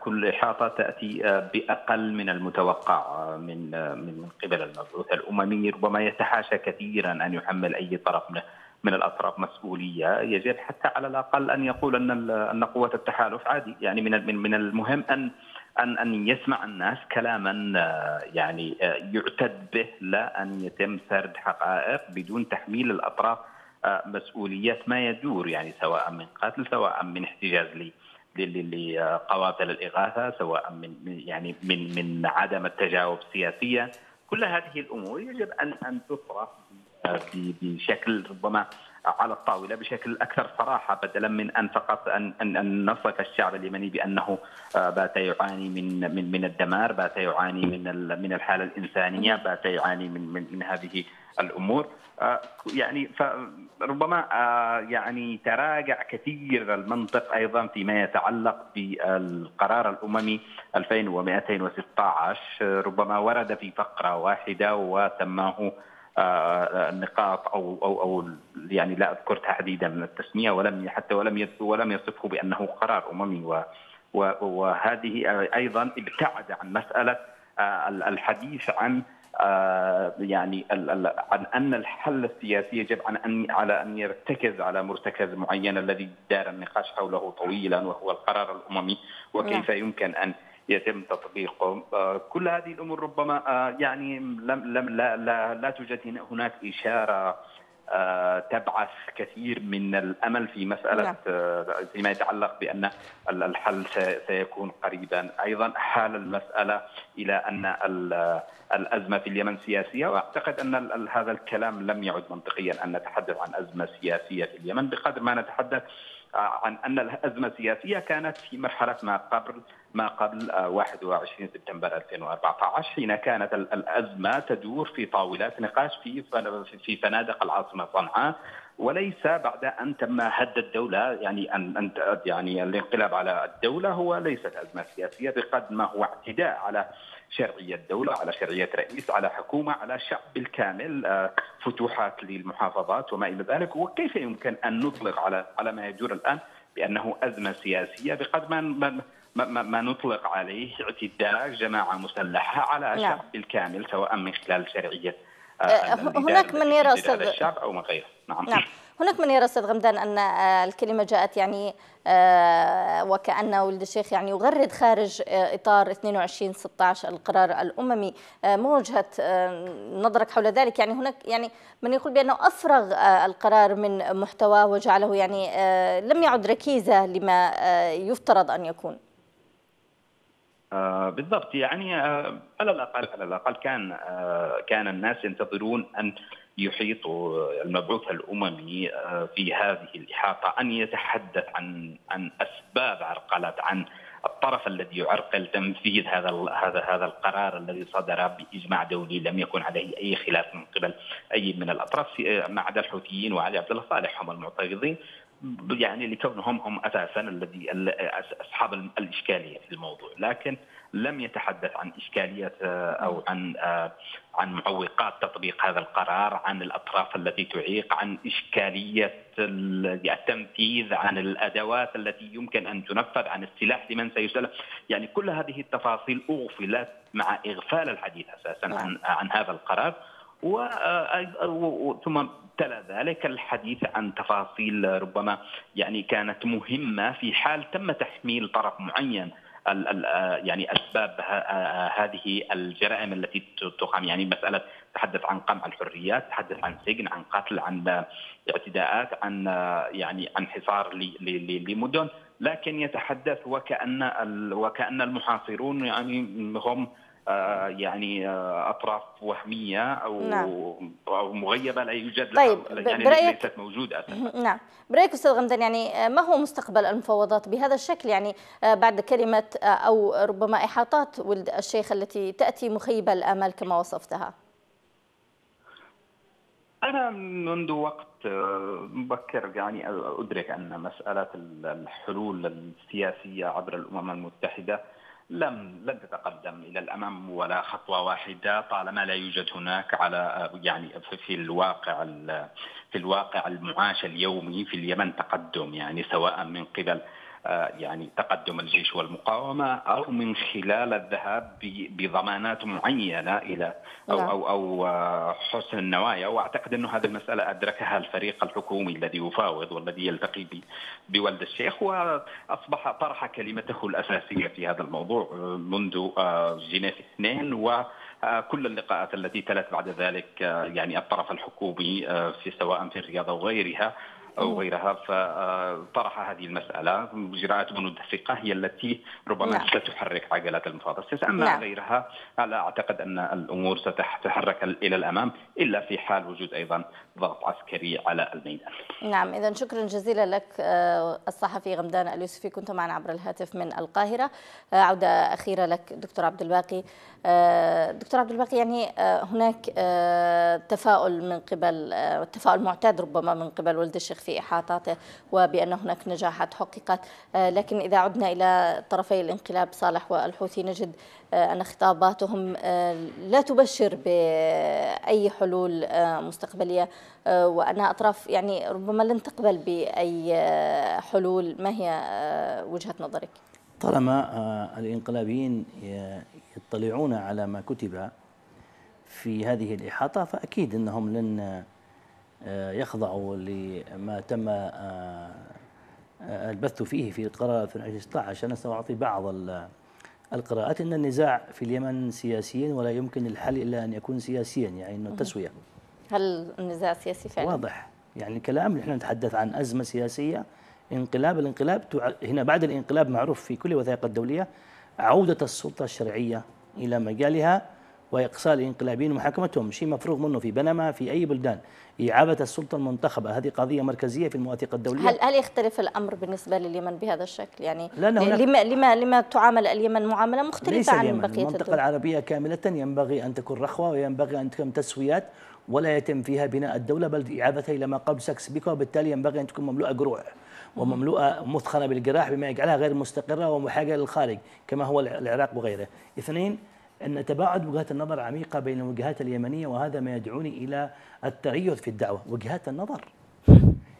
كل إحاطة تأتي بأقل من المتوقع من من قبل المبعوث الأممي. ربما يتحاشى كثيرا أن يحمل أي طرف من الأطراف مسؤولية. يجب حتى على الأقل أن يقول أن أن قوة التحالف عادي. يعني من من المهم أن أن أن يسمع الناس كلاما يعني يعتد به لا أن يتم سرد حقائق بدون تحميل الأطراف مسؤوليه ما يدور. يعني سواء من قتل سواء من احتجاز لي لقوافل الإغاثة سواء من يعني من من عدم التجاوب سياسيا. كل هذه الأمور يجب ان أن تطرح بشكل ربما على الطاولة بشكل أكثر صراحة بدلا من أن فقط ان ان, أن نصف الشعب اليمني بأنه آه، بات يعاني من من من الدمار، بات يعاني من من الحالة الإنسانية، بات يعاني من من, من هذه الأمور. آه، يعني فربما آه، يعني تراجع كثير المنطق أيضا فيما يتعلق بالقرار الأممي 2216 ربما ورد في فقرة واحدة وسماه النقاط أو أو أو يعني لا أذكر تحديدا التسمية ولم حتى ولم ولم يصفه بأنه قرار أممي. وهذه أيضا ابتعد عن مسألة آه، الحديث عن آه، يعني عن أن الحل السياسي يجب عن ان على أن يرتكز على مرتكز معين الذي دار النقاش حوله طويلا وهو القرار الأممي وكيف نعم. يمكن أن يتم تطبيقه آه، كل هذه الأمور ربما آه، يعني لم لم لا لا, لا توجد هناك إشارة آه، تبعث كثير من الأمل في مسألة نعم. فيما يتعلق بأن الحل سيكون قريبا، أيضا حال المسألة إلى أن الأزمة في اليمن سياسية وأعتقد أن هذا الكلام لم يعد منطقيا أن نتحدث عن أزمة سياسية في اليمن بقدر ما نتحدث عن أن الأزمة السياسية كانت في مرحلة ما قبل ما قبل 21 سبتمبر 2014 حين كانت الأزمة تدور في طاولات نقاش في في فنادق العاصمة صنعاء وليس بعد أن تم هد الدولة يعني ان أن يعني الانقلاب على الدولة هو ليست أزمة سياسية بقدر ما هو اعتداء على شرعية الدولة على شرعية رئيس على حكومة على شعب بالكامل آه، فتوحات للمحافظات وما إلى ذلك. وكيف يمكن أن نطلق على على ما يجور الآن بأنه أزمة سياسية؟ بقدر ما ما, ما نطلق عليه اعتداء جماعة مسلحة على نعم. شعب بالكامل سواء من خلال شرعية آه، آه، هناك من يرى أستاذ الشعب أو ما غيره. نعم. نعم. هناك من يرى أستاذ غمدان ان الكلمة جاءت يعني وكأن ولد الشيخ يعني يغرد خارج إطار 22 16 القرار الأممي. ما وجهة نظرك حول ذلك؟ يعني هناك يعني من يقول بأنه أفرغ القرار من محتواه وجعله يعني لم يعد ركيزة لما يفترض أن يكون. آه بالضبط. يعني آه على الأقل على الأقل كان آه كان الناس ينتظرون أن يحيط المبعوث الأممي في هذه الإحاطة أن يتحدث عن عن أسباب عرقله عن الطرف الذي يعرقل تنفيذ هذا هذا هذا القرار الذي صدر بإجماع دولي لم يكن عليه أي خلاف من قبل أي من الأطراف ما عدا الحوثيين وعلي عبد الله صالح هم المعترضين. يعني لكونهم هم أساسا الذي أصحاب الإشكالية في الموضوع. لكن لم يتحدث عن إشكالية آه، أو عن آه، عن معوقات تطبيق هذا القرار عن الأطراف التي تعيق عن إشكالية التنفيذ عن الأدوات التي يمكن أن تنفذ عن السلاح لمن سيسلم. يعني كل هذه التفاصيل أغفلت مع إغفال الحديث أساسا عن عن هذا القرار. ثم تلا ذلك الحديث عن تفاصيل ربما يعني كانت مهمة في حال تم تحميل طرف معين يعني أسباب هذه الجرائم التي تقام. يعني مسألة تحدث عن قمع الحريات تحدث عن سجن عن قتل عن اعتداءات عن يعني عن حصار لمدن. لكن يتحدث وكأن وكأن المحاصرون يعني هم آه، يعني آه، أطراف وهمية أو نعم. أو مغيبة لا يوجد طيب يعني برأيك ليست موجودة. أساسا نعم. برأيك أستاذ غمدان يعني آه، ما هو مستقبل المفاوضات بهذا الشكل؟ يعني بعد كلمة أو ربما إحاطات ولد الشيخ التي تأتي مخيبة الآمال كما وصفتها. أنا منذ وقت مبكر يعني أدرك أن مسألة الحلول السياسية عبر الأمم المتحدة لم لن تتقدم إلى الأمام ولا خطوة واحدة طالما لا يوجد هناك على يعني في الواقع في الواقع المعاش اليومي في اليمن تقدم يعني سواء من قبل يعني تقدم الجيش والمقاومة أو من خلال الذهاب بضمانات معينة إلى أو نعم. أو أو آه، حسن النوايا وأعتقد انه هذه المسألة أدركها الفريق الحكومي الذي يفاوض والذي يلتقي بولد الشيخ وأصبح طرح كلمته الأساسية في هذا الموضوع آه، منذ جنيف اثنين و كل اللقاءات التي تلت بعد ذلك يعني الطرف الحكومي في سواء في الرياض أو غيرها أو غيرها فطرح هذه المسألة. اجراءات بنود الثقة هي التي ربما نعم. ستحرك عجلات المفاوضات اما نعم. غيرها. لا أعتقد أن الأمور ستتحرك إلى الأمام إلا في حال وجود أيضا ضغط عسكري على الميدان. نعم اذا شكرا جزيلا لك آه، الصحفي غمدان اليوسفي. كنت معنا عبر الهاتف من القاهرة. آه، عودة أخيرة لك دكتور عبد الباقي. آه، دكتور عبد الباقي يعني هناك تفاؤل من قبل التفاؤل معتاد ربما من قبل ولد الشيخ في إحاطاته وبأن هناك نجاحات حققت. آه، لكن إذا عدنا إلى طرفي الانقلاب صالح والحوثي نجد آه، أن خطاباتهم آه، لا تبشر بأي حلول مستقبلية. وأن أطراف يعني ربما لن تقبل بأي حلول. ما هي وجهة نظرك؟ طالما الإنقلابيين يطلعون على ما كتب في هذه الإحاطة فأكيد أنهم لن آه، يخضعوا لما تم آه، آه، البث فيه في قرار 2016 أنا سأعطي بعض القراءات. أن النزاع في اليمن سياسيا ولا يمكن الحل إلا أن يكون سياسيا يعني أنه تسوية. هل النزاع سياسي فعلا؟ واضح. يعني الكلام نحن نتحدث عن أزمة سياسية انقلاب الانقلاب هنا بعد الانقلاب معروف في كل الوثائق الدولية عودة السلطة الشرعية إلى مجالها. وإقصاء الإنقلابيين ومحاكمتهم شيء مفروغ منه في بنما في أي بلدان. اعاده السلطة المنتخبة هذه قضية مركزية في المواثيق الدولية. هل هل يختلف الأمر بالنسبة لليمن بهذا الشكل؟ يعني لما لما لما تعامل اليمن معاملة ليس مختلفه عن اليمن بقية المنطقة الدول العربية كاملة ينبغي أن تكون رخوة وينبغي أن تكون تسويات ولا يتم فيها بناء الدولة بل إعادتها إلى ما قبل سايكس بيكو. وبالتالي ينبغي أن تكون مملوءة جروح ومملوءة مثخنة بالجراح بما يجعلها غير مستقرة ومحاجة للخارج كما هو العراق وغيره. اثنين أن تباعد وجهات النظر عميقة بين الوجهات اليمنية وهذا ما يدعوني إلى التريث في الدعوة. وجهات النظر.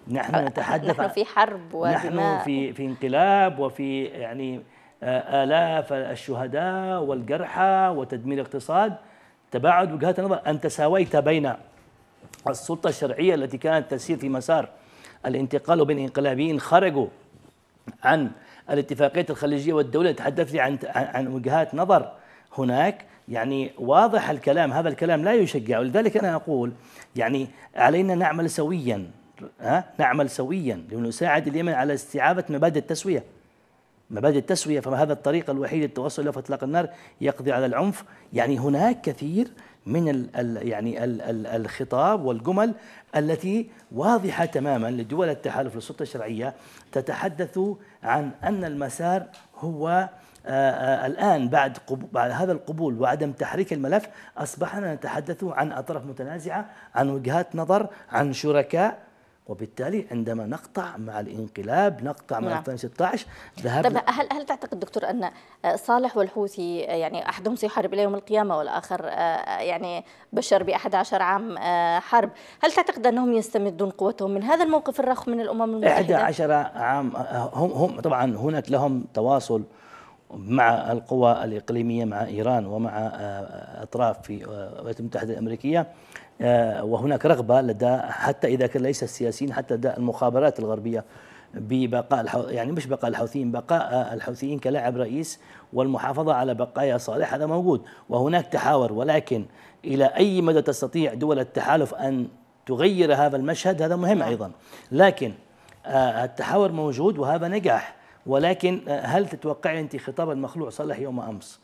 نحن نتحدث نحن في حرب نحن ودماء. في في انقلاب وفي يعني آه، آلاف الشهداء والجرحى وتدمير الاقتصاد تباعد وجهات النظر. أنت ساويت بين السلطة الشرعية التي كانت تسير في مسار الانتقال بين انقلابيين خرجوا عن الاتفاقية الخليجية والدولة تحدث لي عن عن وجهات نظر. هناك يعني واضح الكلام هذا الكلام لا يشجع. ولذلك أنا أقول يعني علينا نعمل سويا ها؟ نعمل سويا لنساعد اليمن على استعادة مبادئ التسوية. مبادئ التسوية فهذا الطريق الوحيد للتوصل إلى إطلاق النار يقضي على العنف. يعني هناك كثير من ال ال يعني ال ال الخطاب والجمل التي واضحة تماما لدول التحالف للسلطة الشرعية تتحدث عن أن المسار هو الآن بعد بعد هذا القبول وعدم تحريك الملف أصبحنا نتحدث عن أطراف متنازعة عن وجهات نظر عن شركاء وبالتالي عندما نقطع مع الانقلاب نقطع مع نعم. 2016 طب ذهبنا هل هل تعتقد دكتور أن صالح والحوثي يعني أحدهم سيحارب إلى يوم القيامة والآخر آه، يعني بشر ب 11 عام آه، حرب، هل تعتقد أنهم يستمدون قوتهم من هذا الموقف الرخم من الأمم المتحدة؟ 11 عام هم هم طبعا هناك لهم تواصل مع القوى الإقليمية مع إيران ومع آه، أطراف في آه، الولايات المتحدة الأمريكية آه، وهناك رغبة لدى حتى إذا كان ليس السياسيين حتى لدى المخابرات الغربية ببقاء الحو... يعني مش بقاء الحوثيين بقاء آه، الحوثيين كلاعب رئيس والمحافظة على بقايا صالح هذا موجود. وهناك تحاور ولكن إلى أي مدى تستطيع دول التحالف أن تغير هذا المشهد؟ هذا مهم أيضا. لكن آه، التحاور موجود وهذا نجاح. ولكن آه، هل تتوقعي أنت خطاب المخلوع صالح يوم أمس؟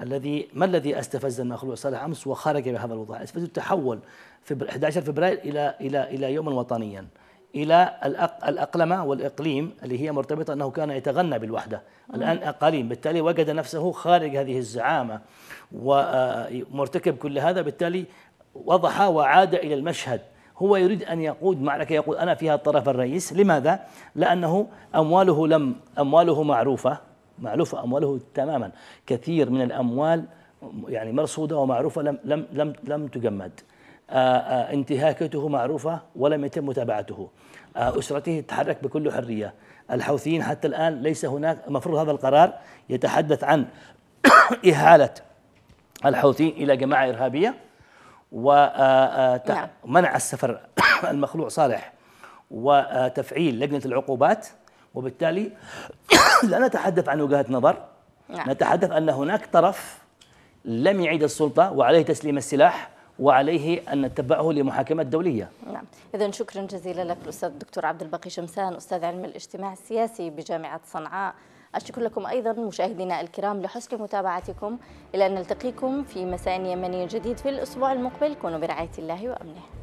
الذي ما الذي أستفز المخلوع صالح أمس وخرج بهذا الوضوح أستفز التحول في 11 فبراير إلى إلى إلى يوما وطنيا إلى الأق- الأقلمة والإقليم اللي هي مرتبطة أنه كان يتغنى بالوحدة. الآن أقاليم بالتالي وجد نفسه خارج هذه الزعامة ومرتكب كل هذا بالتالي وضح وعاد إلى المشهد. هو يريد أن يقود معركة يقول أنا فيها الطرف الرئيس. لماذا؟ لأنه أمواله لم أمواله معروفة معروفة أمواله تماما. كثير من الأموال يعني مرصودة ومعروفة لم لم لم لم تجمد. آه، آه، انتهاكاته معروفة ولم يتم متابعته. آه، أسرته تتحرك بكل حرية. الحوثيين حتى الآن ليس هناك مفروض هذا القرار يتحدث عن إهالة الحوثيين إلى جماعة إرهابية. ومنع السفر المخلوع صالح وتفعيل لجنة العقوبات وبالتالي لا نتحدث عن وجهة نظر. نعم. نتحدث أن هناك طرف لم يعيد السلطة وعليه تسليم السلاح وعليه أن نتبعه لمحاكمة دولية. نعم. إذا شكرا جزيلا لك الأستاذ الدكتور عبد الباقي شمسان أستاذ علم الاجتماع السياسي بجامعة صنعاء. أشكر لكم أيضا مشاهدينا الكرام لحسن متابعتكم. إلى أن نلتقيكم في مساء يمني جديد في الأسبوع المقبل. كونوا برعاية الله وأمنه.